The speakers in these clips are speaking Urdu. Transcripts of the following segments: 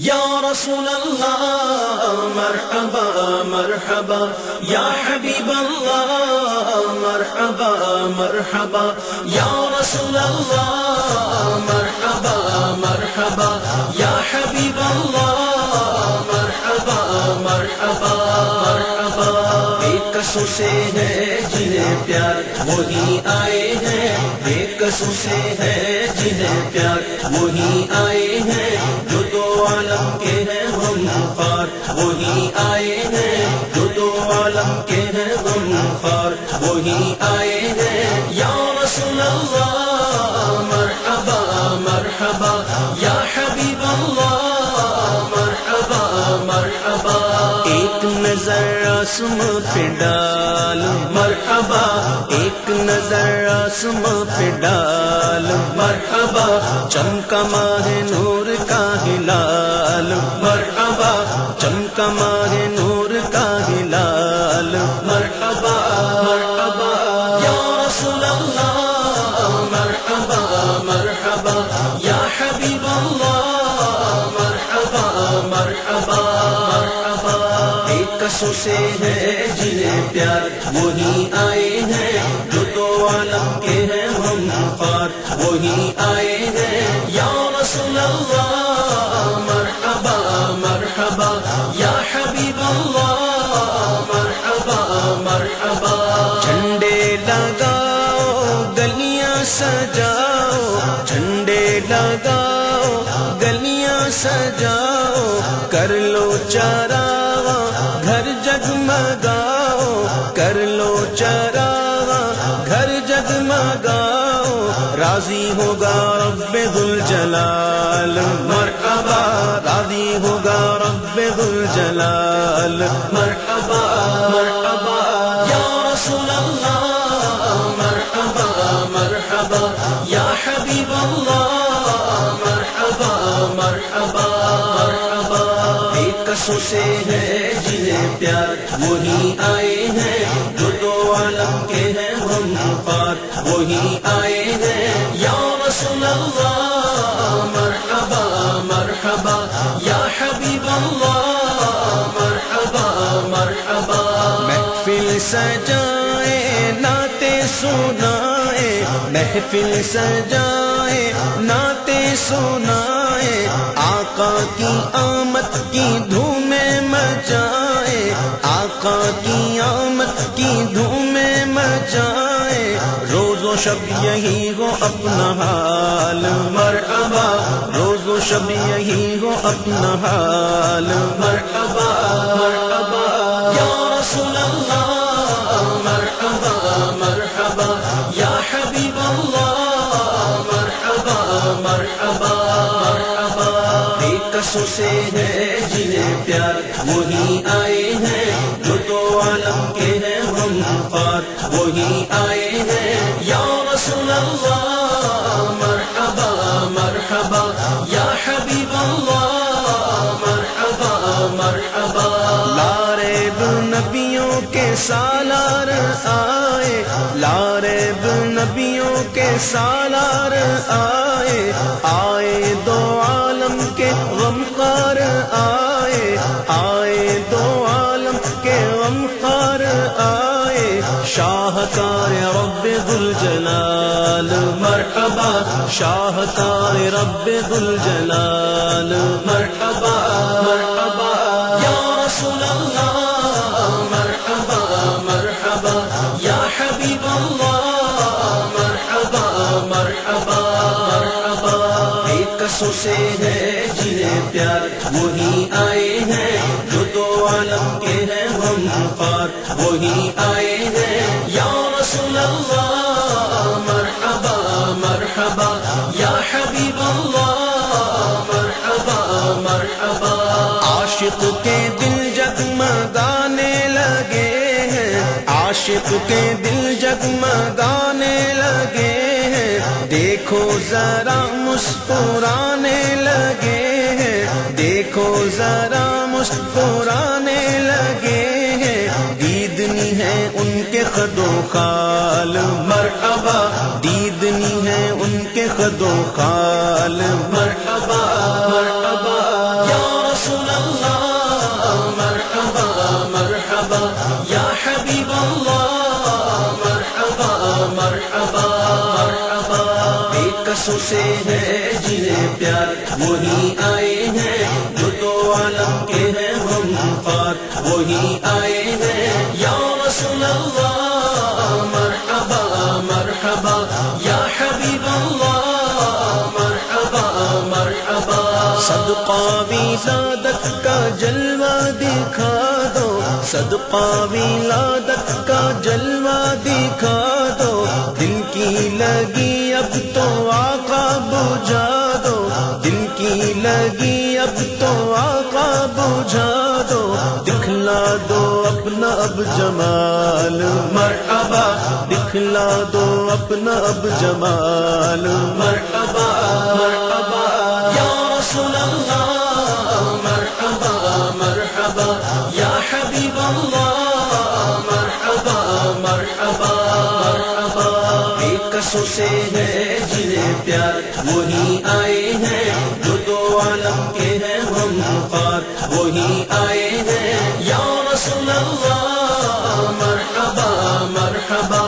یا رسول اللہ مرحبا مرحبا، یا حبیب اللہ مرحبا مرحبا، یا رسول اللہ مرحبا مرحبا، یا حبیب اللہ مرحبا مرحبا مرحبا۔ ایک کسو سے ہے جنہیں پیار، وہی آئے ہیں۔ ایک کسو سے ہے جنہیں پیار، وہی آئے ہیں۔ جو دو عالم کے ہیں ہم خار وہی آئے ہیں۔ جو دو عالم کے ہیں ہم خار وہی آئے ہیں۔ یا رسول اللہ آسم پہ ڈال، مرحبا، ایک نظر آسم پہ ڈال، مرحبا چمکا ماہ نور کا ہلال، مرحبا چمکا ماہ ایک سے ہے جنہیں پیار، وہی آئے ہیں جو دو عالم کے ہیں ہم خار وہی آئے ہیں۔ یا رسول اللہ، مرحبا مرحبا، یا حبیب اللہ، مرحبا مرحبا۔ جھنڈے لگاؤ، گلیاں سجاؤ۔ جھنڈے لگاؤ، گلیاں سجاؤ۔ کر لو چارا گھر جگمگاؤ کر لو چارا گھر جگمگاؤ راضی ہوگا رب دل جلال مرحبا راضی ہوگا رب دل جلال مرحبا مرحبا یا رسول اللہ مرحبا مرحبا یا حبیب اللہ مرحبا مرحبا مرحبا ایک کسو سے ہے جنہیں پیار وہی آئے ہیں جو دو عالم کے ہیں ہم خار وہی آئے ہیں، یا رسول اللہ، مرحبا مرحبا، یا حبیب اللہ، مرحبا مرحبا۔ محفل سجائے ناتے سنائے۔ محفل سجائے ناتے سنائے۔ آقا کی آمد کی دھومیں مچائے۔ آقا کی آمد کی دھومیں مچائے روز و شب یہی ہو اپنا حال۔ مرحبا روز و شب یہی ہو اپنا حال۔ مرحبا مرحبا، یا رسول اللہ۔ مرحبا مرحبا، یا حبیب اللہ۔ مرحبا مرحبا مرحبا۔ ایک کسو سے ہے جنہیں پیار۔ ہیں ہم خار وہی آئے ہیں۔ یا رسول اللہ، مرحبا مرحبا۔ یا حبیب اللہ، مرحبا مرحبا۔ لارب نبیوں کے سالار آئے لارب نبیوں کے سالار آئے۔ آئے دو مرحبا شاہکار رب دل جلال مرحبا مرحبا، یا رسول اللہ. مرحبا مرحبا، یا حبیب اللہ. مرحبا مرحبا مرحبا. ایک کسو سے ہے جنہیں پیار، وہی آئے ہیں. جو دو عالم کے ہیں، ہم خار وہی آئے ہیں. یا رسول اللہ عاشق کے دل جگمگانے لگے ہیں۔ دیکھو ذرا مسکرانے لگے ہیں۔ دیکھو ذرا مسکرانے لگے ہیں۔ دیدنی ہے ان کے خدو خال۔ مرحبا، دیدنی ہے ان کے خدو خال۔ مرحبا ولادت کا جلوہ دکھا دو، صدقہ ولادت کا جلوہ دکھا دو۔ دل کی لگی اب تو آقا بجھا دو۔ دل کی لگی اب تو آقا بجھا دو۔ دکھلا دو اپنا اب جمال۔ مرحبا، دکھلا دو اپنا اب جمال۔ مرحبا ایک سے ہے جنہیں پیار وہی آئے ہیں، جو دو عالم کے ہیں ہم خار وہی آئے ہیں، یا رسول اللہ، مرحبا مرحبا۔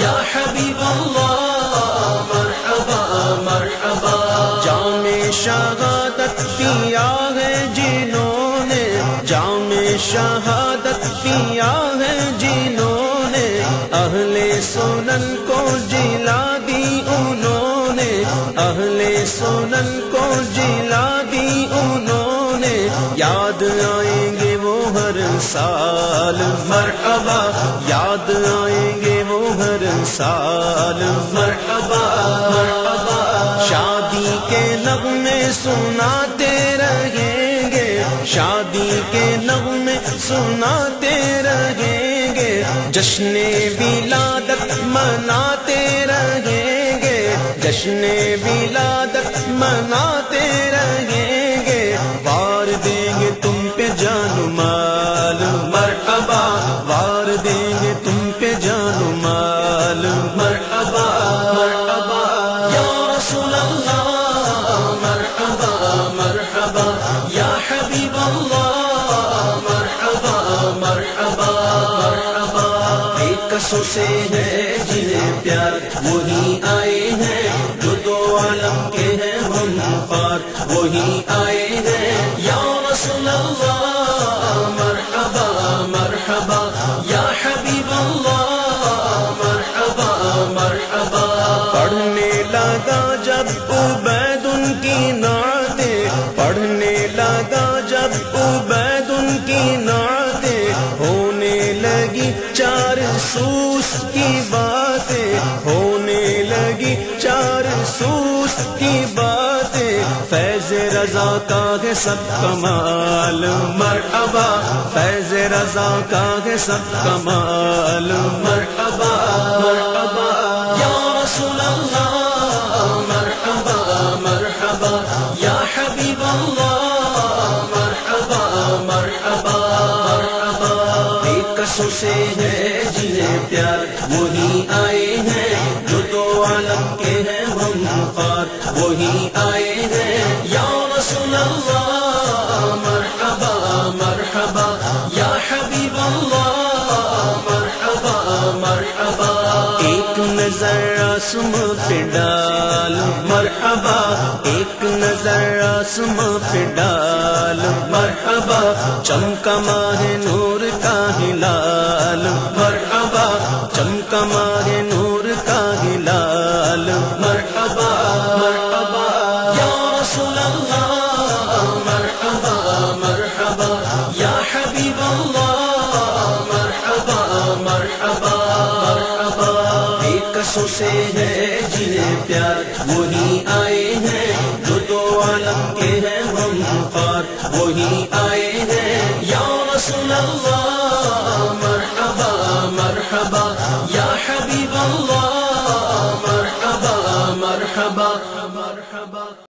یا حبیب اللہ، مرحبا مرحبا۔ جام شہادت پیا ہے جنہوں نے جام شہادت پیا ہے جنہوں نے، اہل سنن کو جلا دی انہوں نے، اہل سنن کو جلا دی انہوں نے۔ یاد آئیں گے وہ ہر سال، مرحبا، یاد آئیں سال مرحبا مرحبا، شادی کے نغمے سناتے رہیں گے، شادی کے نغمے سناتے رہیں گے، جشن ولادت مناتے رہیں گے، جشن ولادت مناتے رہیں گے مرحبا مرحبا، یا رسول اللہ، مرحبا مرحبا، یا حبیب اللہ، مرحبا مرحبا مرحبا۔ ایک کسوں سے ہے جنہیں پیار، وہی آئے ہیں جو دو عالم کے ہیں، ہم خار وہی آئے ہیں سوس کی باتیں ہونے لگی۔ چار سوس کی باتیں۔ فیض رضا کا ہے سب کمال مرحبا، فیض رضا کا ہے سب کمال مرحبا۔ آسم پہ ڈال، مرحبا، ایک نظر آسم پہ ڈال، مرحبا، چمکا ماہ نور کا ہلال کشوں سے ہے جنہیں پیار وہی آئے ہیں، جو دو عالم کے ہیں ہم پار۔ وہی آئے ہیں۔ یا رسول اللہ، مرحبا مرحبا، یا حبیب اللہ